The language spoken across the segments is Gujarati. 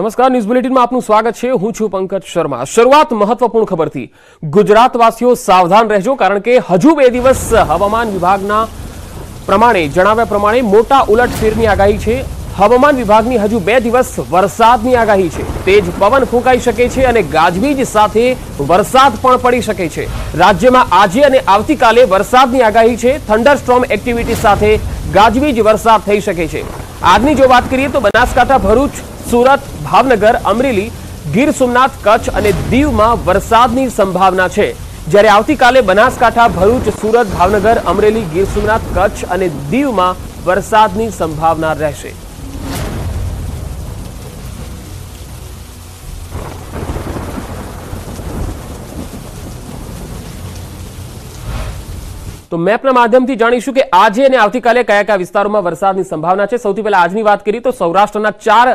નમસ્કાર, ન્યૂઝ બુલેટિનમાં આપનું સ્વાગત છે. હું છું પંકજ શર્મા. શરૂઆત મહત્વપૂર્ણ ખબરથી ગુજરાતવાસીઓ સાવધાન રહેજો, કારણ કે હજુ બે દિવસ હવામાન વિભાગના પ્રમાણે જણાવ્યા પ્રમાણે મોટા ઉલટફેરની આગાહી છે. હવામાન વિભાગની હજુ બે દિવસ વરસાદની આગાહી છે. તેજ પવન ફૂંકાઈ શકે છે અને ગાજવીજ સાથે વરસાદ પણ પડી શકે છે. રાજ્યમાં આજે અને આવતીકાલે વરસાદની આગાહી છે. થંડરસ્ટ્રોમ એક્ટિવિટી સાથે ગાજવીજ વરસાદ થઈ શકે છે. આજની જો વાત કરીએ તો બનાસકાંઠા, ભરૂચ, સુરત, ભાવનગર, અમરેલી, ગીર સોમનાથ, કચ્છ અને દીવમાં વરસાદની સંભાવના છે. જ્યારે આવતીકાલે બનાસકાંઠા, ભરૂચ, સુરત, ભાવનગર, અમરેલી, ગીર સોમનાથ, કચ્છ અને દીવમાં વરસાદની સંભાવના રહેશે. તો મેપના માધ્યમથી જાણીશું કે આજે અને આવતીકાલે કયા કયા વિસ્તારોમાં વરસાદની સંભાવના છે. સૌથી પહેલા આજની વાત કરીએ તો સૌરાષ્ટ્રના ચાર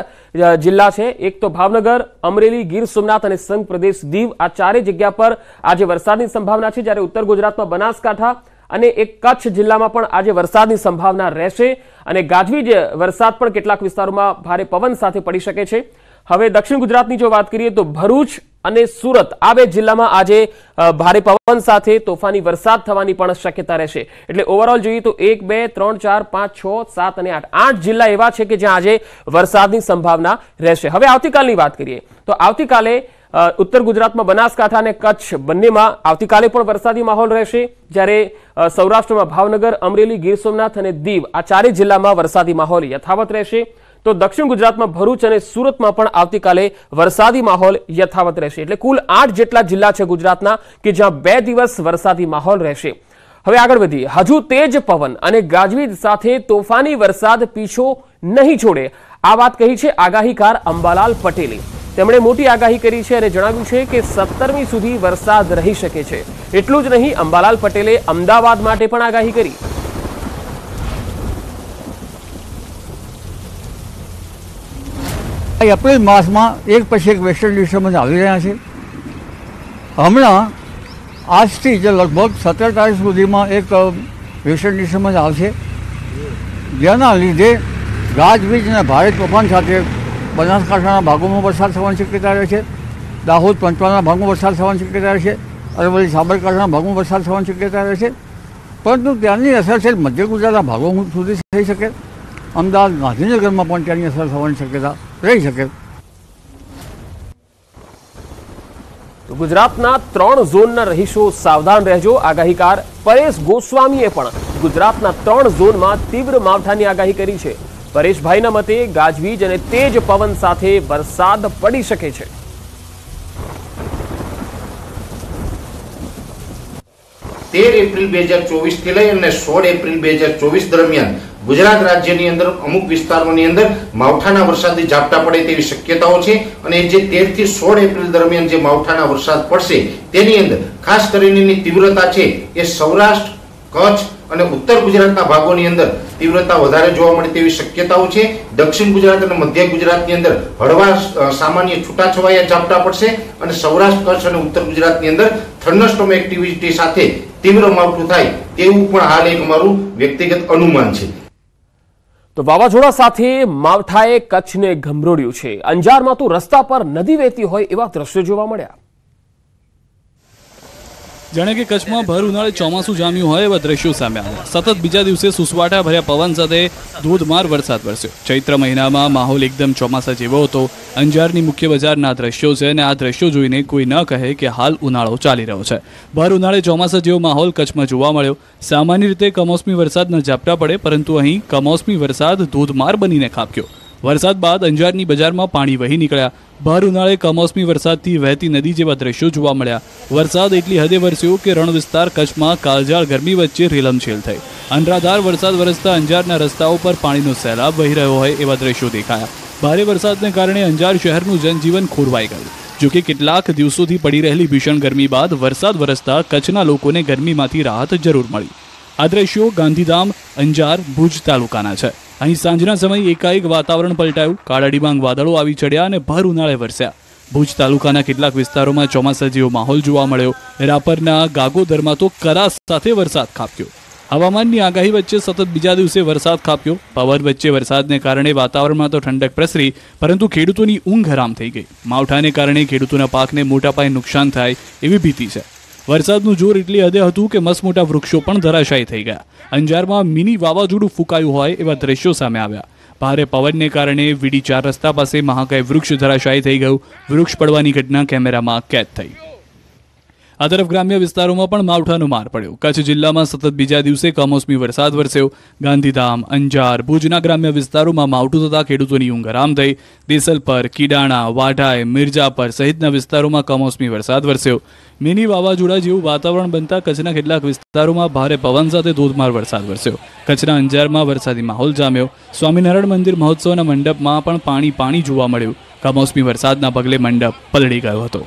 જિલ્લા છે. એક તો ભાવનગર, અમરેલી, ગીર સોમનાથ અને સંઘ પ્રદેશ દીવ આ ચારે જગ્યા પર આજે વરસાદની સંભાવના છે. જ્યારે ઉત્તર ગુજરાતમાં બનાસકાંઠા અને એક કચ્છ જિલ્લામાં પણ આજે વરસાદની સંભાવના રહેશે અને ગાજવીજ વરસાદ પણ કેટલાક વિસ્તારોમાં ભારે પવન સાથે પડી શકે છે. હવે દક્ષિણ ગુજરાતની જો વાત કરીએ તો ભરૂચ અને સુરત. આ બે જિલ્લામાં આજે ભારે પવન સાથે તોફાની વરસાદ થવાની પણ શક્યતા રહેશે. એટલે ઓવરઓલ જોઈએ તો એક, બે, ત્રણ, ચાર, પાંચ, છ, સાત અને આઠ આઠ જિલ્લા એવા છે કે જ્યાં આજે વરસાદની સંભાવના રહેશે. હવે આવતીકાલની વાત કરીએ તો આવતીકાલે ઉત્તર ગુજરાતમાં બનાસકાંઠા અને કચ્છ બંનેમાં આવતીકાલે પણ વરસાદી માહોલ રહેશે. જ્યારે સૌરાષ્ટ્રમાં ભાવનગર, અમરેલી, ગીર સોમનાથ અને દીવ આ ચારેય જિલ્લામાં વરસાદી માહોલ યથાવત રહેશે. તો દક્ષિણ ગુજરાતમાં ભરૂચ અને સુરતમાં પણ આવતીકાલે વરસાદી માહોલ યથાવત રહેશે. એટલે કુલ આઠ જેટલા જિલ્લા છે ગુજરાતના કે જ્યાં બે દિવસ વરસાદી માહોલ રહેશે. હવે આગળ વધીએ. હજુ તેજ પવન અને ગાજવીજ સાથે તોફાની વરસાદ પીછો નહીં છોડે. આ વાત કહી છે આગાહીકાર અંબાલાલ પટેલે. તેમણે મોટી આગાહી કરી છે અને જણાવ્યું છે કે સત્તરમી સુધી વરસાદ રહી શકે છે. એટલું જ નહીં, અંબાલાલ પટેલે અમદાવાદ માટે પણ આગાહી કરી. એપ્રિલ માસમાં એક પછી એક વેસ્ટર્ન ડિસ્ટર્બન્સ આવી રહ્યા છે. હમણાં આજથી જે લગભગ સત્તર તારીખ સુધીમાં એક વેસ્ટર્ન ડિસ્ટર્બન્સ આવશે. જેના લીધે ગાજવીજ અને ભારે તોફાન સાથે બનાસકાંઠાના ભાગોમાં વરસાદ થવાની શક્યતા રહે છે. દાહોદ, પંચમહાલના ભાગમાં વરસાદ થવાની શક્યતા રહે છે. અરવલ્લી, સાબરકાંઠાના ભાગમાં વરસાદ થવાની શક્યતા રહે છે. પરંતુ ત્યાંની અસર છે મધ્ય ગુજરાતના ભાગો સુધી થઈ શકે. અમદાવાદ, ગાંધીનગરમાં પણ ત્યાંની અસર થવાની શક્યતા રહી શકે. તો ગુજરાતના ત્રણ ઝોનના રહીશો સાવધાન રહેજો. આગાહીકાર પરેશ ગોસ્વામીએ પણ ગુજરાતના ત્રણ ઝોનમાં તીવ્ર માવઠાની આગાહી કરી છે. પરેશભાઈના મતે ગાજવીજ અને તેજ પવન સાથે વરસાદ પડી શકે છે. તેર એપ્રિલ બે હજાર ચોવીસથી લઈ અને સોળ એપ્રિલ બે હજાર ચોવીસ દરમિયાન ગુજરાત રાજ્યની અંદર, અમુક વિસ્તારોની અંદર માવઠાના વરસાદથી ઝાપટા પડે તેવી શક્યતાઓ છે અને જે તેરથી સોળ એપ્રિલ દરમિયાન જે માવઠાના વરસાદ પડશે, તેની અંદર ખાસ કરીને એની તીવ્રતા છે એ સૌરાષ્ટ્ર, કચ્છ અને ઉત્તર ગુજરાતના ભાગોની અંદર તીવ્રતા વધારે જોવા મળે તેવી શક્યતાઓ છે. દક્ષિણ ગુજરાત અને મધ્ય ગુજરાતની અંદર હળવા સામાન્ય છૂટાછવાયા ઝાપટા પડશે અને સૌરાષ્ટ્ર, કચ્છ અને ઉત્તર ગુજરાતની અંદર થર્નસ્ટોમ એક્ટિવિટી સાથે તીવ્ર માવઠું થાય તેવું પણ હાલ એક અમારું વ્યક્તિગત અનુમાન છે. તો વાવાઝોડા સાથે માવઠાએ કચ્છને ગમરોડ્યું છે અંજારમાં તો રસ્તા પર નદી વહેતી હોય એવા દ્રશ્યો જોવા મળ્યા જાણે કે કચ્છમાં ભર ઉનાળે ચોમાસું જામ્યું હોય એવા દ્રશ્યો સામે આવ્યા. સતત બીજા દિવસે સુસવાટા ભર્યા પવન સાથે ધોધમાર વરસાદ વરસ્યો. ચૈત્ર મહિનામાં માહોલ એકદમ ચોમાસા જેવો હતો. અંજારની મુખ્ય બજારના દ્રશ્યો છે અને આ દ્રશ્યો જોઈને કોઈ ન કહે કે હાલ ઉનાળો ચાલી રહ્યો છે. ભર ઉનાળે ચોમાસા જેવો માહોલ કચ્છમાં જોવા મળ્યો. સામાન્ય રીતે કમોસમી વરસાદ ન ઝાપટા પડે, પરંતુ અહીં કમોસમી વરસાદ ધોધમાર બનીને ખાબક્યો. વરસાદ બાદ અંજારની બજારમાં પાણી વહી નીકળ્યા. ભાર ઉનાળે કમોસમી વરસાદથી વહેતી નદી જેવા દ્રશ્યો જોવા મળ્યા. વરસાદ એટલી હદે વરસ્યો કે રણ વિસ્તાર કચ્છમાં કાળઝાળ ગરમી વચ્ચે રેલમછેલ થઈ. અનરાધાર વરસાદ વરસતા અંજારના રસ્તાઓ પર પાણીનો સહેલાબ વહી રહ્યો હોય એવા દ્રશ્યો દેખાયા. ભારે વરસાદને કારણે અંજાર શહેરનું જનજીવન ખોરવાઈ ગયું. જોકે કેટલાક દિવસોથી પડી રહેલી ભીષણ ગરમી બાદ વરસાદ વરસતા કચ્છના લોકોને ગરમીમાંથી રાહત જરૂર મળી. આ દ્રશ્યો ગાંધીધામ, અંજાર, ભુજ તાલુકાના છે. અહીં સાંજના સમયે એકાએક વાતાવરણ પલટાયું. કાળા ડિબાંગ વાદળો આવી ચડ્યા અને ભર ઉનાળે વરસ્યા. ભુજ તાલુકાના કેટલાક વિસ્તારોમાં ચોમાસા જેવો માહોલ જોવા મળ્યો. રાપરના ગાગોદરમાં તો કરા સાથે વરસાદ ખાપ્યો હવામાનની આગાહી વચ્ચે સતત બીજા દિવસે વરસાદ ખાપ્યો પવન વચ્ચે વરસાદને કારણે વાતાવરણમાં તો ઠંડક પ્રસરી, પરંતુ ખેડૂતોની ઊંઘ હરામ થઈ ગઈ. માવઠાને કારણે ખેડૂતોના પાકને મોટા પાયે નુકસાન થાય એવી ભીતિ છે. વરસાદનું જોર એટલી હદે હતું કે મસમોટા વૃક્ષો પણ ધરાશાયી થઈ ગયા. અંજારમાં મિની વાવાઝોડું ફૂંકાયું હોય એવા દ્રશ્યો સામે આવ્યા. ભારે પવનને કારણે વીડી ચાર રસ્તા પાસે મહાકાય વૃક્ષ ધરાશાયી થઈ ગયું. વૃક્ષ પડવાની ઘટના કેમેરામાં કેદ થઈ. આ તરફ ગ્રામ્ય વિસ્તારોમાં પણ માવઠાનો માર પડ્યો. કચ્છ જિલ્લામાં સતત બીજા દિવસે કમોસમી વરસાદ વરસ્યો. ગાંધીધામ, અંજાર, ભુજના ગ્રામ્ય વિસ્તારોમાં માવઠું થતાં ખેડૂતોની ઊંઘ થઈ. દેસલપર, કીડાણા વાઢાઈ મિર્જાપર સહિતના વિસ્તારોમાં કમોસમી વરસાદ વરસ્યો. મિની વાવાઝોડા જેવું વાતાવરણ બનતા કચ્છના કેટલાક વિસ્તારોમાં ભારે પવન સાથે ધોધમાર વરસાદ વરસ્યો. કચ્છના અંજારમાં વરસાદી માહોલ જામ્યો. સ્વામિનારાયણ મંદિર મહોત્સવના મંડપમાં પણ પાણી પાણી જોવા મળ્યું. કમોસમી વરસાદના પગલે મંડપ પલળી ગયો હતો.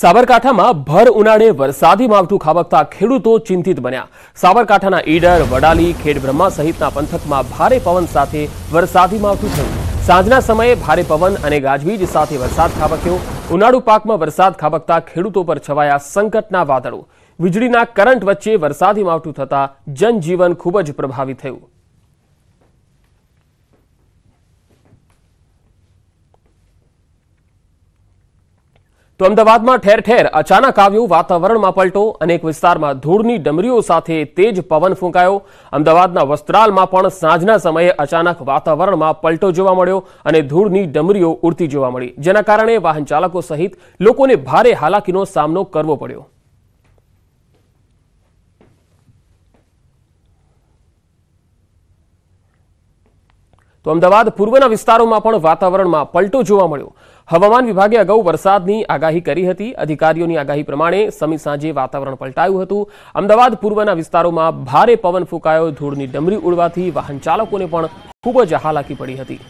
સાબરકાંઠામાં ભર ઉનાળે વરસાદી માવઠું ખાબકતા ખેડૂતો ચિંતિત બન્યા. સાબરકાંઠાના ઈડર, વડાલી ખેડબ્રહ્મા સહિતના પંથકમાં ભારે પવન સાથે વરસાદી માવઠું થયું. સાંજના સમયે ભારે પવન અને ગાજવીજ સાથે વરસાદ ખાબક્યો. ઉનાળુ પાકમાં વરસાદ ખાબકતા ખેડૂતો પર છવાયા સંકટના વાદળો. વીજળીના કરંટ વચ્ચે વરસાદી માવઠું થતા જનજીવન ખૂબ જ પ્રભાવિત થયું. તો અમદાવાદમાં ઠેર ઠેર અચાનક આવ્યું, વાતાવરણમાં પલટો, અનેક વિસ્તારમાં ધૂળની ડમરીઓ સાથે તેજ પવન ફૂંકાયો. અમદાવાદના વસ્ત્રાલમાં પણ સાંજના સમયે અચાનક વાતાવરણમાં પલટો જોવા મળ્યો અને ધૂળની ડમરીઓ ઉડતી જોવા મળી. જેના કારણે વાહન ચાલકો સહિત લોકોને ભારે હાલાકીનો સામનો કરવો પડ્યો. તો અમદાવાદ પૂર્વના વિસ્તારોમાં પણ વાતાવરણમાં પલટો જોવા મળ્યો. હવામાન વિભાગે અગાઉ વરસાદની આગાહી કરી હતી. અધિકારીઓની આગાહી પ્રમાણે સમી સાંજે વાતાવરણ પલટાયું હતું. અમદાવાદ પૂર્વના વિસ્તારોમાં ભારે પવન ફૂંકાયો. ધૂળની ડમરી ઉડવાથી વાહન ચાલકોને પણ ખૂબ જ હાલાકી પડી હતી.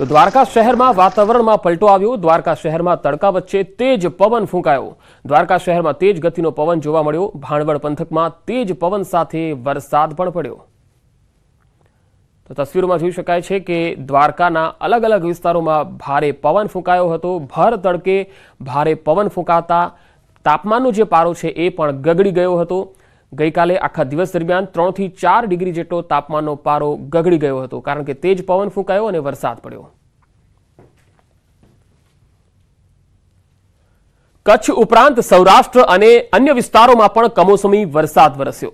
તો દ્વારકા શહેરમાં વાતાવરણમાં પલટો આવ્યો. દ્વારકા શહેરમાં તડકા વચ્ચે તેજ પવન ફૂંકાયો. દ્વારકા શહેરમાં તેજ ગતિનો પવન જોવા મળ્યો. ભાણવડ પંથકમાં તેજ પવન સાથે વરસાદ પણ પડ્યો. તો તસવીરોમાં જોઈ શકાય છે કે દ્વારકાના અલગ અલગ વિસ્તારોમાં ભારે પવન ફૂંકાયો હતો. ભર તડકે ભારે પવન ફૂંકાતા તાપમાનનો જે પારો છે એ પણ ગગડી ગયો હતો. ગઈકાલે આખા દિવસ દરમિયાન ત્રણથી ચાર ડિગ્રી જેટલો તાપમાનનો પારો ગગડી ગયો હતો, કારણ કે તેજ પવન ફૂંકાયો અને વરસાદ પડ્યો. કચ્છ ઉપરાંત સૌરાષ્ટ્ર અને અન્ય વિસ્તારોમાં પણ કમોસમી વરસાદ વરસ્યો.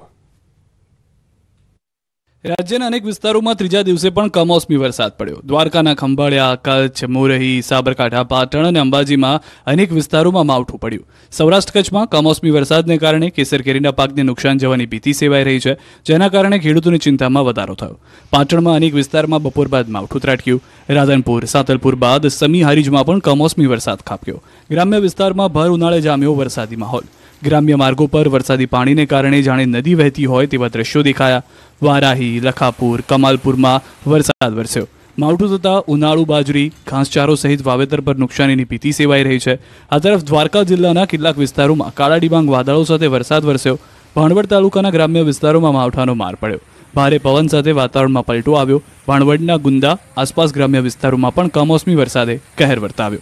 રાજ્યના અનેક વિસ્તારોમાં ત્રીજા દિવસે પણ કમોસમી વરસાદ પડ્યો. દ્વારકાના ખંભાળિયા, કચ્છ, મોરહી, સાબરકાંઠા, પાટણ અને અંબાજીમાં અનેક વિસ્તારોમાં માવઠું પડ્યું. સૌરાષ્ટ્ર કચ્છમાં કમોસમી વરસાદને કારણે કેસર કેરીના પાકને નુકસાન જવાની ભીતિ સેવાઈ રહી છે, જેના કારણે ખેડૂતોની ચિંતામાં વધારો થયો. પાટણમાં અનેક વિસ્તારમાં બપોર બાદ માવઠું ત્રાટક્યું. રાધનપુર, સાતલપુર બાદ સમી હારીજમાં પણ કમોસમી વરસાદ ખાબક્યો. ગ્રામ્ય વિસ્તારમાં ભર ઉનાળે જામ્યો વરસાદી માહોલ. ગ્રામ્ય માર્ગો પર વરસાદી પાણીને કારણે જાણે નદી વહેતી હોય તેવા દ્રશ્યો દેખાયા. વારાહી, લખાપુર, કમાલપુરમાં વરસાદ વરસ્યો. માવઠું થતાં ઉનાળુ, બાજરી, ઘાસચારો સહિત વાવેતર પર નુકસાનીની ભીતિ સેવાઈ રહી છે. આ તરફ દ્વારકા જિલ્લાના કેટલાક વિસ્તારોમાં કાળા ડિબાંગ વાદળો સાથે વરસાદ વરસ્યો. ભાણવડ તાલુકાના ગ્રામ્ય વિસ્તારોમાં માવઠાનો માર પડ્યો. ભારે પવન સાથે વાતાવરણમાં પલટો આવ્યો. ભાણવડના ગુંદા આસપાસ ગ્રામ્ય વિસ્તારોમાં પણ કમોસમી વરસાદે કહેર વર્તાવ્યો.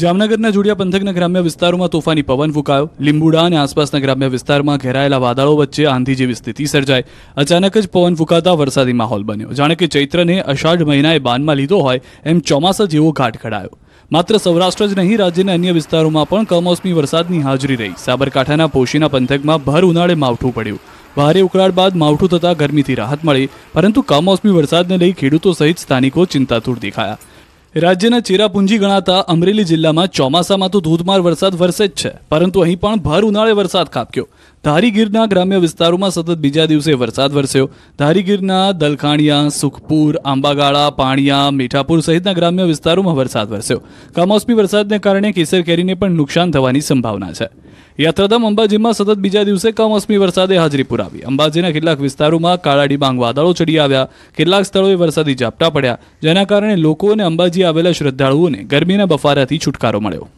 જામનગરના જોડિયા પંથકના ગ્રામ્ય વિસ્તારોમાં તોફાની પવન ફૂંકાયો. લીંબુડા અને આસપાસના ગ્રામ્ય વિસ્તારમાં ઘેરાયેલા વાદળો વચ્ચે આંધી જેવી સ્થિતિ સર્જાઈ. અચાનક જ પવન ફૂંકાતા વરસાદી માહોલ બન્યો. જાણે કે ચૈત્રને અષાઢ મહિનાએ બાનમાં લીધો હોય એમ ચોમાસા જેવો ઘાટ ખડાયો. માત્ર સૌરાષ્ટ્ર જ નહીં, રાજ્યના અન્ય વિસ્તારોમાં પણ કમોસમી વરસાદની હાજરી રહી. સાબરકાંઠાના પોશીના પંથકમાં ભર ઉનાળે માવઠું પડ્યું. ભારે ઉકળાટ બાદ માવઠું થતાં ગરમીથી રાહત મળી, પરંતુ કમોસમી વરસાદને લઈ ખેડૂતો સહિત સ્થાનિકો ચિંતાતુર દેખાયા. રાજ્યના ચેરાપુંજી ગણાતા અમરેલી જિલ્લામાં ચોમાસામાં તો ધોધમાર વરસાદ વરસે જ છે, પરંતુ અહીં પણ ભર ઉનાળે વરસાદ ખાબક્યો. ધારીગીરના ગ્રામ્ય વિસ્તારોમાં સતત બીજા દિવસે વરસાદ વરસ્યો. ધારીગીરના દલખાણિયા, સુખપુર, આંબાગાળા, પાણિયા, મીઠાપુર સહિતના ગ્રામ્ય વિસ્તારોમાં વરસાદ વરસ્યો. કમોસમી વરસાદને કારણે કેસર કેરીને પણ નુકસાન થવાની સંભાવના છે. યાત્રાધામ અંબાજીમાં સતત બીજા દિવસે કમોસમી વરસાદે હાજરી પુરાવી. અંબાજીના કેટલાક વિસ્તારોમાં કાળા ડિબાંગ વાદળો ચડી આવ્યા. કેટલાક સ્થળોએ વરસાદી ઝાપટા પડ્યા, જેના કારણે લોકો અને અંબાજી આવેલા શ્રદ્ધાળુઓને ગરમીના બફારાથી છુટકારો મળ્યો.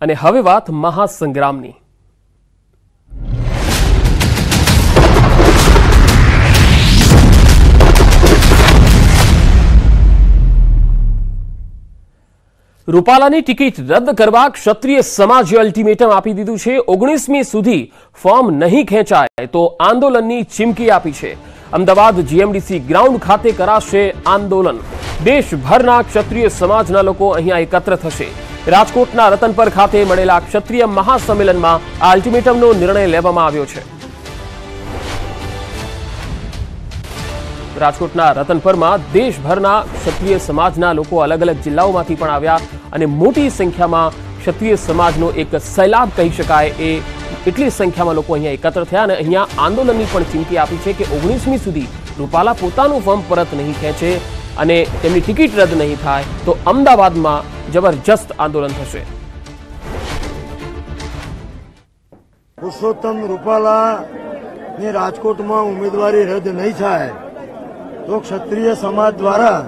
અને હવે વાત મહાસંગ્રામની. રૂપાલાની ટિકિટ રદ કરવા ક્ષત્રિય સમાજે અલ્ટિમેટમ આપી દીધું છે. ઓગણીસમી સુધી ફોર્મ નહીં ખેંચાય તો આંદોલનની ચીમકી આપી છે. અમદાવાદ જીએમડીસી ગ્રાઉન્ડ ખાતે કરાશે આંદોલન. દેશભરના ક્ષત્રિય સમાજના લોકો અહીંયા એકત્ર થશે. રાજકોટના રતનપર ખાતે મળેલા ક્ષત્રિય મહાસંમેલનમાં આ અલ્ટિમેટમનો નિર્ણય લેવામાં આવ્યો છે. રાજકોટના રતનપરમાં દેશભરના ક્ષત્રિય સમાજના લોકો અલગ અલગ જિલ્લાઓમાંથી પણ આવ્યા અને મોટી સંખ્યામાં ક્ષત્રિય સમાજનો એક સૈલાબ કહી શકાય એ એટલી સંખ્યામાં લોકો અહીંયા એકત્ર થયા અને અહીંયા આંદોલનની પણ ચીમકી આપી છે કે ઓગણીસમી સુધી રૂપાલા પોતાનું ફોર્મ પરત નહીં ખેંચે અને તેમની ટિકિટ રદ નહીં થાય તો અમદાવાદમાં જબરજસ્ત આંદોલન થશે. પુરુષોત્તમ રૂપાલા ની રાજકોટમાં ઉમેદવારી રદ નહીં થાય તો ક્ષત્રિય સમાજ દ્વારા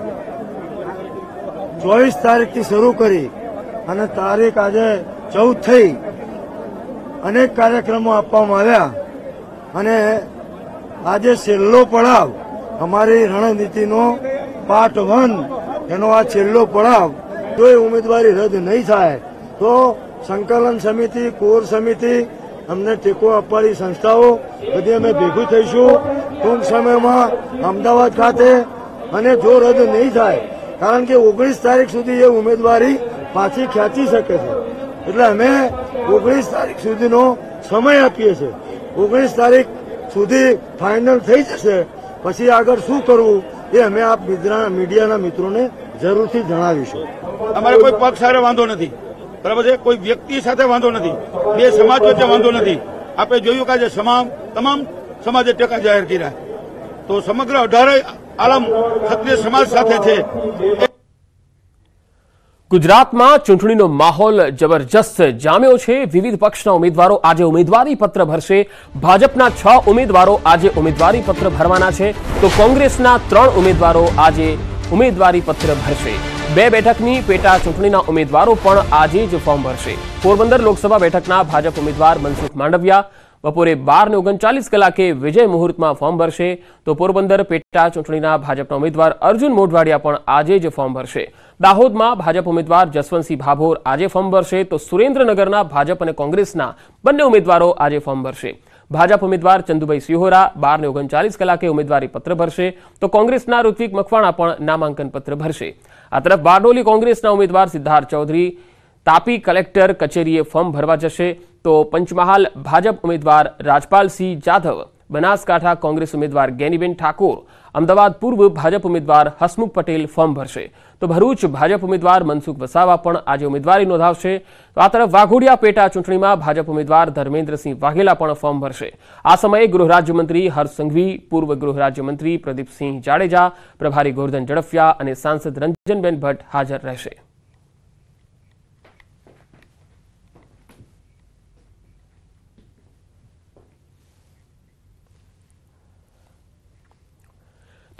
ચોવીસ તારીખથી શરૂ કરી અને તારીખ આજે ચૌદ થઈ અનેક કાર્યક્રમો આપવામાં આવ્યા અને આજે છેલ્લો પડાવ અમારી રણનીતિનો પાર્ટ વન એનો આ છેલ્લો પડાવ. જો એ ઉમેદવારી રદ નહીં થાય. તો સંકલન સમિતિ, કોર સમિતિ, અમને ટેકો આપવાની સંસ્થાઓ બધી અમે ભેગું થઈશું. ટૂંક સમયમાં અમદાવાદ ખાતે અને જો રદ નહીં થાય, કારણ કે ઓગણીસ તારીખ સુધી એ ઉમેદવારી પાછી ખેંચી શકે છે. એટલે અમે ઓગણીસ તારીખ સુધીનો સમય આપીએ છીએ. ઓગણીસ તારીખ સુધી ફાઇનલ થઈ જશે. પછી આગળ શું કરવું? એ અમે મિત્રા- મીડિયાના મિત્રોને જરૂરથી જણાવીશું. અમારે કોઈ પક્ષ સાથે વાંધો નથી. બરાબર છે? કોઈ વ્યક્તિ સાથે વાંધો નથી. બે સમાજ વચ્ચે વાંધો નથી. આપણે જોયું કે આજે તમામ સમાજે ટેકા જાહેર કર્યા. તો સમગ્ર અઢારે આલમ ક્ષત્રિય સમાજ સાથે છે. ગુજરાતમાં ચૂંટણીનો માહોલ જબરજસ્ત જામ્યો છે. વિવિધ પક્ષના ઉમેદવારો આજે ઉમેદવારી પત્ર ભરશે. ભાજપના છ ઉમેદવારો આજે ઉમેદવારી પત્ર ભરવાના છે. તો કોંગ્રેસના ત્રણ ઉમેદવારો આજે ઉમેદવારી પત્ર ભરશે. બે બેઠકની પેટા ચૂંટણીના ઉમેદવારો પણ આજે જ ફોર્મ ભરશે. પોરબંદર લોકસભા બેઠકના ભાજપ ઉમેદવાર મનસુખ માંડવિયા બપોરે બાર ને ઓગણચાલીસ કલાકે વિજય મુહૂર્તમાં ફોર્મ ભરશે. તો પોરબંદર પેટા ચૂંટણીના ભાજપના ઉમેદવાર અર્જુન મોઢવાડિયા પણ આજે જ ફોર્મ ભરશે. દાહોદમાં ભાજપ ઉમેદવાર જસવંતસિંહ ભાભોર આજે ફોર્મ ભરશે. તો સુરેન્દ્રનગરના ભાજપ અને કોંગ્રેસના બંને ઉમેદવારો આજે ફોર્મ ભરશે. ભાજપ ઉમેદવાર ચંદુભાઈ સિહોરા બાર ને ઓગણચાલીસ કલાકે ઉમેદવારી પત્ર ભરશે. તો કોંગ્રેસના ઋત્વિક મકવાણા પણ નામાંકન પત્ર ભરશે. આ તરફ બારડોલી કોંગ્રેસના ઉમેદવાર સિદ્ધાર્થ ચૌધરી તાપી કલેક્ટર કચેરીએ ફોર્મ ભરવા જશે તો પંચમહાલ ભાજપ ઉમેદવાર રાજપાલસિંહ જાધવ, બનાસકાંઠા કોંગ્રેસ ઉમેદવાર ગેનીબેન ઠાકોર, અમદાવાદ પૂર્વ ભાજપ ઉમેદવાર હસમુખ પટેલ ફોર્મ ભરશે. તો ભરૂચ ભાજપ ઉમેદવાર મનસુખ વસાવા પણ આજે ઉમેદવારી નોંધાવશે. તો આ તરફ વાઘોડિયા પેટા ચૂંટણીમાં ભાજપ ઉમેદવાર ધર્મેન્દ્રસિંહ વાઘેલા પણ ફોર્મ ભરશે. આ સમયે ગૃહ રાજ્યમંત્રી હર્ષ સંઘવી, પૂર્વ ગૃહ રાજ્યમંત્રી પ્રદીપસિંહ જાડેજા, પ્રભારી ગોરધન ઝડફિયા અને સાંસદ રંજનબેન ભટ્ટ હાજર રહેશે.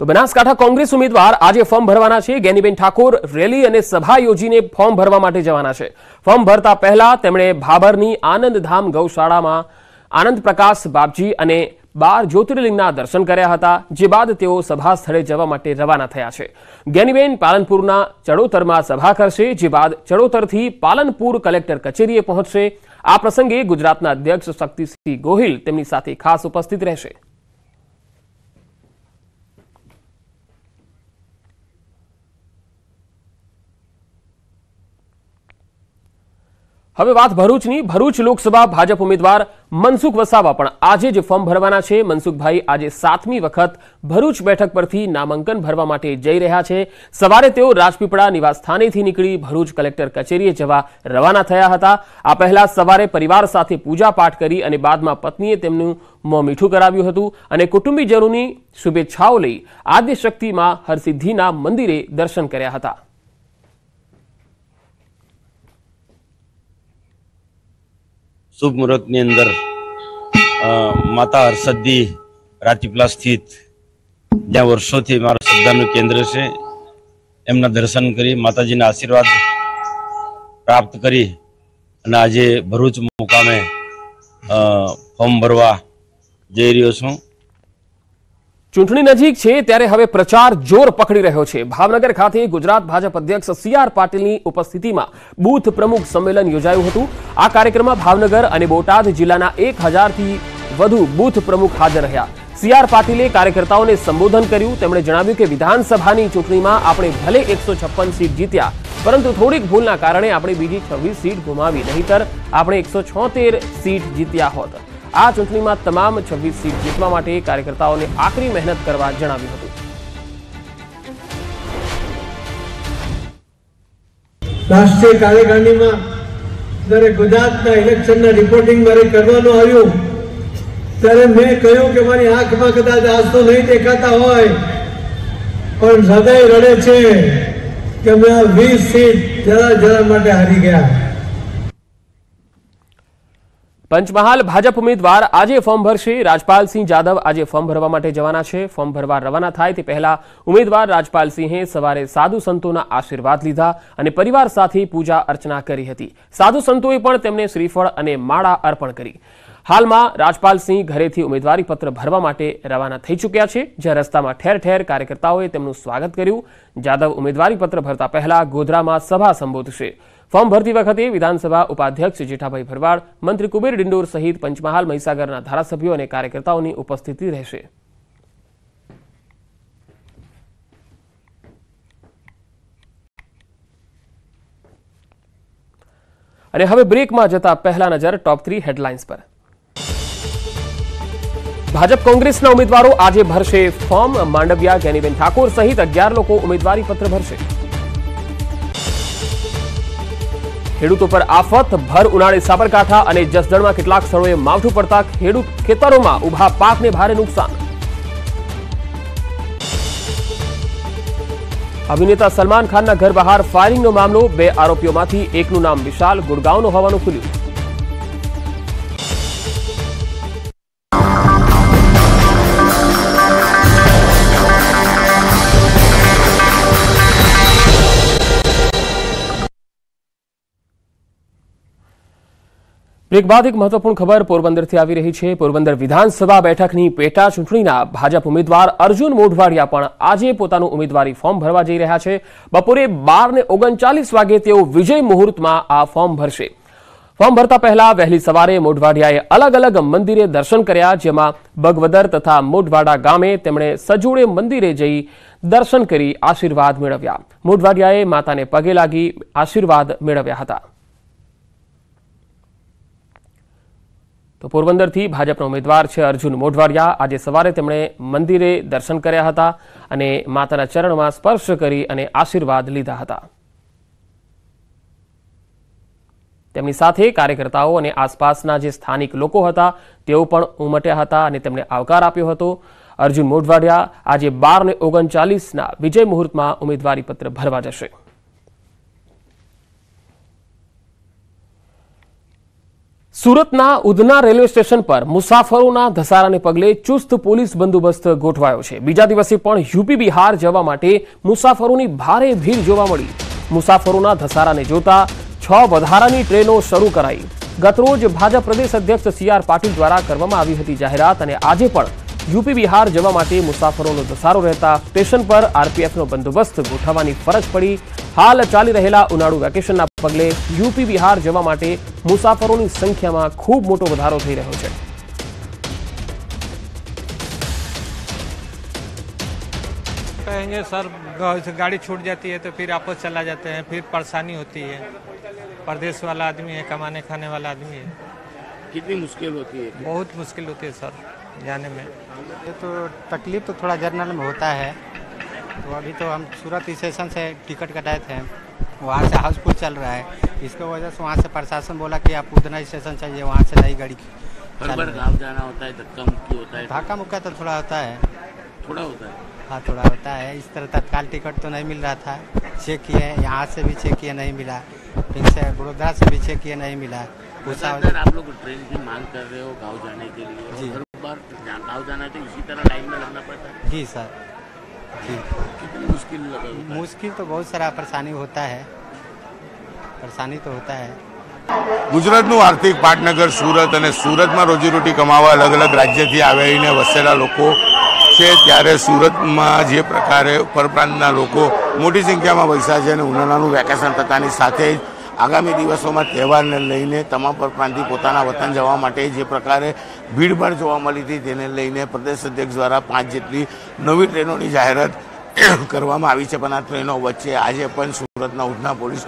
તો બનાસકાંઠા કોંગ્રેસ ઉમેદવાર આજે ફોર્મ ભરવાના છે. ગેનીબેન ઠાકોર રેલી અને સભા યોજીને ફોર્મ ભરવા માટે જવાના છે. ફોર્મ ભરતા પહેલા તેમણે ભાભરની આનંદધામ ગૌશાળામાં આનંદ પ્રકાશ બાપજી અને બાર જ્યોતિર્લિંગના દર્શન કર્યા હતા, જે બાદ તેઓ સભા સ્થળે જવા માટે રવાના થયા છે. ગેનીબેન પાલનપુરના ચડોતરમાં સભા કરશે, જે બાદ ચડોતરથી પાલનપુર કલેક્ટર કચેરીએ પહોંચશે. આ પ્રસંગે ગુજરાતના અધ્યક્ષ શક્તિસિંહ ગોહિલ તેમની સાથે ખાસ ઉપસ્થિત રહેશે. હવે વાત ભરૂચની. ભરૂચ લોકસભા ભાજપ ઉમેદવાર મનસુખ વસાવા પણ આજે જ ફોર્મ ભરવાના છે. મનસુખભાઈ આજે સાતમી વખત ભરૂચ બેઠક પરથી નામાંકન ભરવા માટે જઈ રહ્યા છે. સવારે તેઓ રાજપીપળા નિવાસસ્થાનેથી નીકળી ભરૂચ કલેક્ટર કચેરીએ જવા રવાના થયા હતા. આ પહેલા સવારે પરિવાર સાથે પૂજાપાઠ કરી અને બાદમાં પત્નીએ તેમનું મોં મીઠું કરાવ્યું હતું અને કુટુંબીજનોની શુભેચ્છાઓ લઈ આદ્યશક્તિમાં હરસિદ્ધિના મંદિરે દર્શન કર્યા હતા. શુભ મુહૂર્તની અંદર માતા હરસદ્દી રાતીપલા સ્થિત, જ્યાં વર્ષોથી મારા શ્રદ્ધાનું કેન્દ્ર છે, એમના દર્શન કરી, માતાજીના આશીર્વાદ પ્રાપ્ત કરી, અને આજે ભરૂચ મુકામે ફોર્મ ભરવા જઈ રહ્યો છું. ચૂંટણી નજીક છે ત્યારે હવે પ્રચાર જોર પકડી રહ્યો છે. ભાવનગર ખાતે ગુજરાત ભાજપ અધ્યક્ષ સી આર પાટીલની ઉપસ્થિતિમાં બૂથ પ્રમુખ સંમેલન યોજાયું હતું. આ કાર્યક્રમમાં ભાવનગર અને બોટાદ જિલ્લાના એક હજારથી વધુ બૂથ પ્રમુખ હાજર રહ્યા. સી આર પાટીલે કાર્યકર્તાઓને સંબોધન કર્યું. તેમણે જણાવ્યું કે વિધાનસભાની ચૂંટણીમાં આપણે ભલે એકસો સીટ જીત્યા, પરંતુ થોડીક ભૂલના કારણે આપણે બીજી છવ્વીસ સીટ ગુમાવી. નહીતર આપણે એકસો સીટ જીત્યા હોત. આ ચૂંટણીમાં તમામ છવ્વીસ સીટ જીતવા માટે કાર્યકર્તાઓને આકરી મહેનત કરવા જણાવ્યું હતું. રાષ્ટ્રીય કાર્યકારિણીમાં જ્યારે ગુજરાતના ઇલેક્શનના રિપોર્ટિંગ મારે કરવાનું આવ્યું, ત્યારે મેં કહ્યું કે મારી આંખમાં કદાચ આંસુ નહીં દેખાતા હોય, પણ હૃદય રડે છે કે મેં આ વીસ સીટ જરા જરા માટે હારી ગયા. પંચમહાલ ભાજપ ઉમેદવાર આજે ફોર્મ ભરશે. રાજપાલસિંહ જાદવ આજે ફોર્મ ભરવા માટે જવાના છે. ફોર્મ ભરવા રવાના થાય તે પહેલા ઉમેદવાર રાજપાલસિંહે સવારે સાધુ સંતોના આશીર્વાદ લીધા અને પરિવાર સાથે પૂજા અર્ચના કરી હતી. સાધુ સંતોએ પણ તેમને શ્રીફળ અને માળા અર્પણ કરી. હાલમાં રાજપાલસિંહ ઘરેથી ઉમેદવારી પત્ર ભરવા માટે રવાના થઈ ચૂક્યા છે. જ્યાં રસ્તામાં ઠેર ઠેર કાર્યકર્તાઓએ તેમનું સ્વાગત કર્યું. જાદવ ઉમેદવારી પત્ર ભરતા પહેલા ગોધરામાં સભા સંબોધશે. ફોર્મ ભરતી વખતે વિધાનસભા ઉપાધ્યક્ષ જેઠાભાઈ ભરવાડ, મંત્રી કુબેર ડિંડોર સહિત પંચમહાલ, મહીસાગરના ધારાસભ્યો અને કાર્યકર્તાઓની ઉપસ્થિતિ રહેશે. અને હવે બ્રેકમાં જતા પહેલા નજર ટોપ થ્રી હેડલાઇન્સ પર. ભાજપ કોંગ્રેસના ઉમેદવારો આજે ભરશે ફોર્મ, માંડવિયા જ્ઞાનીબેન ઠાકોર સહિત અગિયાર લોકો ઉમેદવારી પત્ર ભરશે. ખેડૂતો પર આફત, ભર ઉનાળે સાબરકાંઠા અને જસદણમાં કેટલાક સ્થળોએ માવઠું પડતા ખેડૂત ખેતરોમાં ઊભા પાકને ભારે નુકસાન. અભિનેતા સલમાન ખાનના ઘર બહાર ફાયરિંગનો મામલો, બે આરોપીઓમાંથી એકનું નામ વિશાલ, ગુડગાંવનું હોવાનું ખુલ્યું. બ્રેક બાદ એક મહત્વપૂર્ણ ખબર પોરબંદરથી આવી રહી છે. પોરબંદર વિધાનસભા બેઠકની પેટા ચૂંટણીના ભાજપ ઉમેદવાર અર્જુન મોઢવાડિયા પણ આજે પોતાનું ઉમેદવારી ફોર્મ ભરવા જઈ રહ્યા છે. બપોરે બાર ને ઓગણચાલીસ વાગે તેઓ વિજય મુહૂર્તમાં આ ફોર્મ ભરશે. ફોર્મ ભરતા પહેલા વહેલી સવારે મોઢવાડિયાએ અલગ અલગ મંદિરે દર્શન કર્યા, જેમાં બગવદર તથા મોઢવાડા ગામે તેમણે સજોડે મંદિરે જઈ દર્શન કરી આશીર્વાદ મેળવ્યા. મોઢવાડિયાએ માતાને પગે લાગી આશીર્વાદ મેળવ્યા હતા. તો પોરબંદરથી ભાજપના ઉમેદવાર છે અર્જુન મોઢવાડિયા. આજે સવારે તેમણે મંદિરે દર્શન કર્યા હતા અને માતાના ચરણમાં સ્પર્શ કરી અને આશીર્વાદ લીધા હતા. તેમની સાથે કાર્યકર્તાઓ અને આસપાસના જે સ્થાનિક લોકો હતા, તેઓ પણ ઉમટ્યા હતા અને તેમણે આવકાર આપ્યો હતો. અર્જુન મોઢવાડિયા આજે બાર ને ઓગણચાલીસના વિજય મુહૂર્તમાં ઉમેદવારી પત્ર ભરવા જશે. સુરતના ઉધના રેલવે સ્ટેશન પર મુસાફરોના ધસારાને પગલે ચુસ્ત પોલીસ બંદોબસ્ત ગોઠવાયો છે. બીજા દિવસે પણ યુપી બિહાર જવા માટે મુસાફરોની ભારે ભીડ જોવા મળી. મુસાફરોના ધસારાને જોતા છ વધારાની ટ્રેનો શરૂ કરાઈ. ગતરોજ ભાજપ પ્રદેશ અધ્યક્ષ સી આર પાટીલ દ્વારા કરવામાં આવી હતી જાહેરાત અને આજે પણ યુપી બિહાર જવા માટે મુસાફરોનો ધસારો રહેતા સ્ટેશન પર આરપીએફનો બંદોબસ્ત ગોઠવવાની ફરજ પડી હાલ ચાલી રહેલા ઉનાળુ વેકેશનના પગલે યુપી બિહાર જવા માટે મુસાફરોની સંખ્યામાં ખૂબ મોટો વધારો થઈ રહ્યો છે कहेंगे सर गाँव से गाड़ी छूट जाती है तो फिर आपस चला जाते हैं फिर परेशानी होती है परदेश वाला आदमी है कमाने खाने वाला आदमी है कितनी मुश्किल होती है बहुत मुश्किल होती है सर जाने में ये तो तकलीफ़ तो थोड़ा जर्नल में होता है। तो अभी तो हम सूरत स्टेशन से टिकट कटाए थे। वहाँ से हाउसफुल चल रहा है। इसके वजह से वहाँ से प्रशासन बोला कि आप उधना स्टेशन चाहिए वहाँ से नई गाड़ी गाँव जाना होता है धक्का मुक्की होता है। धक्का मुक्का तो थोड़ा होता है। थोड़ा होता है। हाँ थोड़ा होता है। इस तरह तत्काल टिकट तो नहीं मिल रहा था। चेक किए यहाँ से भी चेक किए नहीं मिला। फिर से बड़ोदरा से भी चेक किए नहीं मिला। आप लोग ट्रेन की मांग कर रहे हो गाँव जाने के लिए। जी। और हर बार जा- गाँव जाना है तो इसी तरह लाइन में लगना पड़ता है जी सर जी कितनी मुश्किल लगा होता है? मुश्किल तो बहुत सारा परेशानी होता है परेशानी तो होता है ગુજરાતનું આર્થિક પાટનગર સુરત અને સુરતમાં રોજીરોટી કમાવા અલગ અલગ રાજ્યથી આવીને વસેલા લોકો છે ત્યારે સુરતમાં જે પ્રકારે પરપ્રાંતના લોકો મોટી સંખ્યામાં વૈસા છે અને ઉનાળાનું વેકેશન થતાની સાથે જ આગામી દિવસોમાં તહેવારને લઈને તમામ પરપ્રાંતિ પોતાના વતન જવા માટે જે પ્રકારે ભીડભાડ જોવા મળી હતી તેને લઈને પ્રદેશ અધ્યક્ષ દ્વારા પાંચ જેટલી નવી ટ્રેનોની જાહેરાત કરવામાં આવી છે. પણ આ ટ્રેનો વચ્ચે આજે પણ સુરતના ઉધના પોલીસ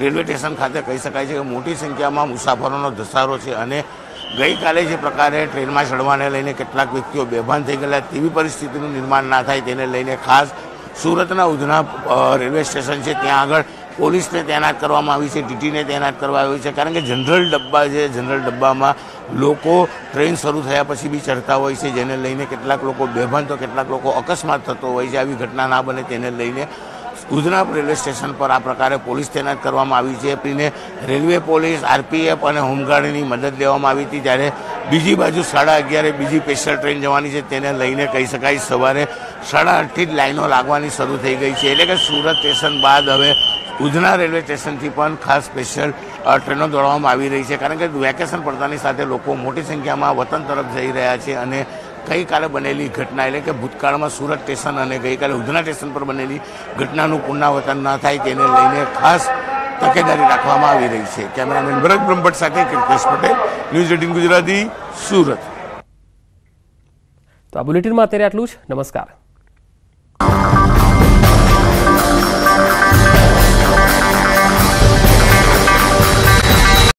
રેલવે સ્ટેશન ખાતે કહી શકાય છે કે મોટી સંખ્યામાં મુસાફરોનો ધસારો છે અને ગઈકાલે જે પ્રકારે ટ્રેનમાં ચડવાને લઈને કેટલાક વ્યક્તિઓ બેભાન થઈ ગયેલા તેવી પરિસ્થિતિનું નિર્માણ ના થાય તેને લઈને ખાસ સુરતના ઉધના રેલવે સ્ટેશન છે. ત્યાં આગળ પોલીસને તૈનાત કરવામાં આવી છે, ટીટીને તૈનાત કરવામાં આવી છે, કારણ કે જનરલ ડબ્બા છે, જનરલ ડબ્બામાં લોકો ટ્રેન શરૂ થયા પછી બી ચડતા હોય છે, જેને લઈને કેટલાક લોકો બેભાન, તો કેટલાક લોકો અકસ્માત થતો હોય છે, આવી ઘટના ના બને તેને લઈને ઉધના રેલવે સ્ટેશન પર આ પ્રકારે પોલીસ તૈનાત કરવામાં આવી છે. પીને રેલવે પોલીસ, આરપીએફ અને હોમગાર્ડની મદદ લેવામાં આવી હતી. જ્યારે બીજી બાજુ સાડા અગિયારે બીજી સ્પેશિયલ ટ્રેન જવાની છે. તેને લઈને કહી શકાય સવારે સાડા આઠથી જ લાઈનો લાગવાની શરૂ થઈ ગઈ છે. એટલે કે સુરત સ્ટેશન બાદ હવે ઉધના રેલવે સ્ટેશનથી પણ ખાસ સ્પેશિયલ ટ્રેનો દોડવામાં આવી રહી છે. કારણ કે વેકેશન પડતાની સાથે લોકો મોટી સંખ્યામાં વતન તરફ જઈ રહ્યા છે અને ગઈકાલે બનેલી ઘટના એટલે કે ભૂતકાળમાં સુરત સ્ટેશન અને ગઈકાલે ઉધના સ્ટેશન પર બનેલી ઘટનાનું પુનરાવર્તન ન થાય તેને લઈને ખાસ તકેદારી રાખવામાં આવી રહી છે. કેમેરામેન ભરત બ્રહ્મભટ્ટ સાથે કૃપેશ પટેલ, ન્યૂઝ એટીન ગુજરાતી, સુરત. તો આ બુલેટિનમાં અત્યારે આટલું જ. નમસ્કાર.